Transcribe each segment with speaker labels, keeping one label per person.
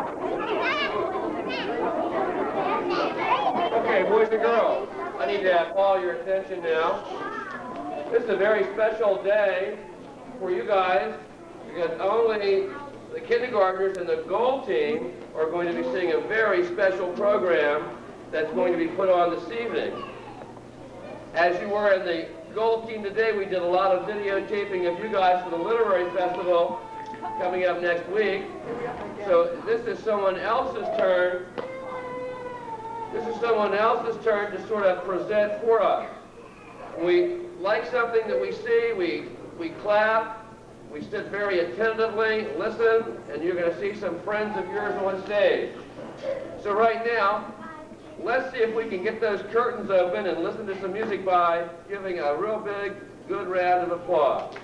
Speaker 1: Okay, boys and girls, I need to have all your attention now. This is a very special day for you guys because only the kindergartners and the gold team are going to be seeing a very special program that's going to be put on this evening. As you were in the gold team today, we did a lot of videotaping of you guys for the literary festival coming up next week. So this is someone else's turn. This is someone else's turn to sort of present for us. We like something that we see, we, we clap, we sit very attentively, listen, and you're going to see some friends of yours on stage. So right now, let's see if we can get those curtains open and listen to some music by giving a real big, good round of applause.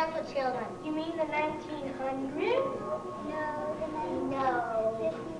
Speaker 2: Hotel for Children. You mean the 1900s? No, the
Speaker 3: 1950s. No.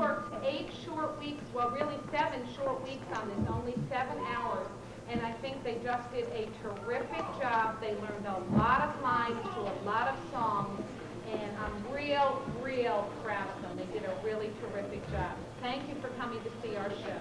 Speaker 4: worked eight short weeks, well, really seven short weeks on this, only seven hours, and I think they just did a terrific job. They learned a lot of lines to a lot of songs, and I'm real, real proud of them. They did a really terrific job. Thank you for coming to see our show.